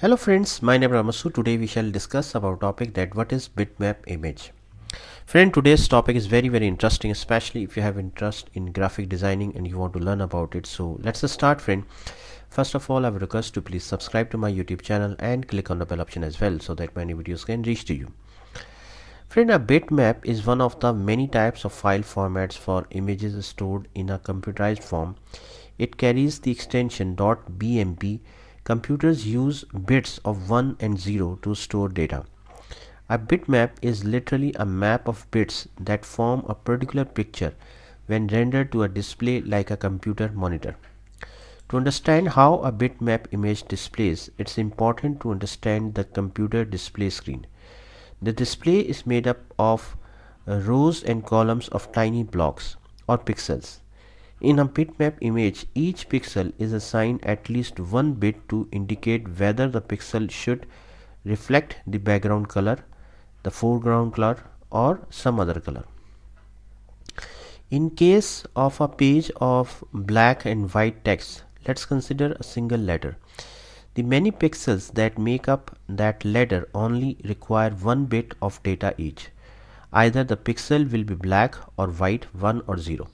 Hello friends, my name is Ramasu. Today we shall discuss about topic that what is bitmap image. Friend, today's topic is very very interesting, especially if you have interest in graphic designing and you want to learn about it. So let's start friend. First of all, I would request to please subscribe to my YouTube channel and click on the bell option as well so that many videos can reach to you. Friend, a bitmap is one of the many types of file formats for images stored in a computerized form. It carries the extension .bmp Computers use bits of 1 and 0 to store data. A bitmap is literally a map of bits that form a particular picture when rendered to a display like a computer monitor. To understand how a bitmap image displays, it's important to understand the computer display screen. The display is made up of uh, rows and columns of tiny blocks or pixels. In a bitmap image, each pixel is assigned at least one bit to indicate whether the pixel should reflect the background color, the foreground color or some other color. In case of a page of black and white text, let's consider a single letter. The many pixels that make up that letter only require one bit of data each. Either the pixel will be black or white 1 or 0.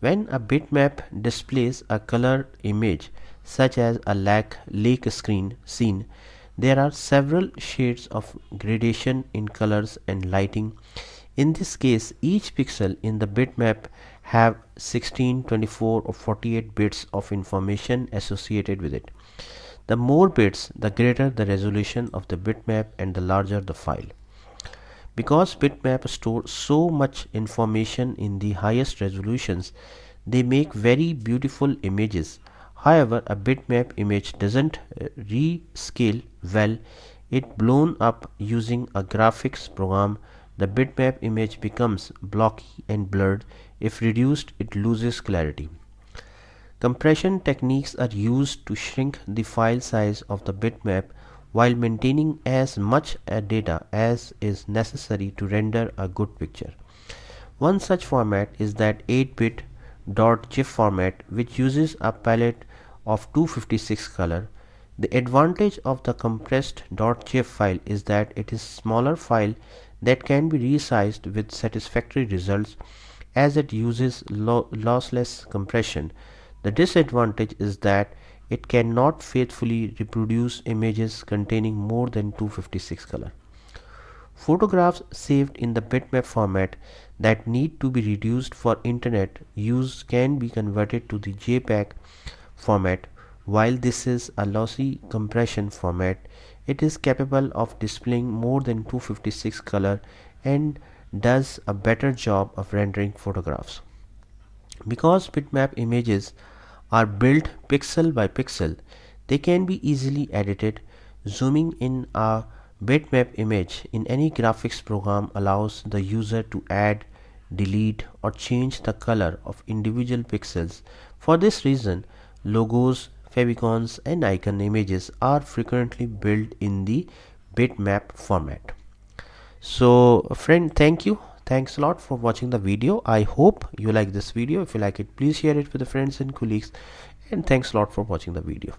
When a bitmap displays a color image such as a lake, lake screen scene, there are several shades of gradation in colors and lighting. In this case, each pixel in the bitmap have 16, 24 or 48 bits of information associated with it. The more bits, the greater the resolution of the bitmap and the larger the file. Because bitmap store so much information in the highest resolutions, they make very beautiful images. However, a bitmap image doesn't uh, rescale well. It blown up using a graphics program. The bitmap image becomes blocky and blurred. If reduced, it loses clarity. Compression techniques are used to shrink the file size of the bitmap while maintaining as much uh, data as is necessary to render a good picture. One such format is that 8-bit .gif format which uses a palette of 256 color. The advantage of the compressed .gif file is that it is smaller file that can be resized with satisfactory results as it uses lo lossless compression. The disadvantage is that it cannot faithfully reproduce images containing more than 256 color. Photographs saved in the bitmap format that need to be reduced for internet use can be converted to the JPEG format. While this is a lossy compression format, it is capable of displaying more than 256 color and does a better job of rendering photographs. Because bitmap images are built pixel by pixel, they can be easily edited. Zooming in a bitmap image in any graphics program allows the user to add, delete or change the color of individual pixels. For this reason, logos, favicons and icon images are frequently built in the bitmap format. So friend, thank you thanks a lot for watching the video. I hope you like this video. If you like it please share it with the friends and colleagues. And thanks a lot for watching the video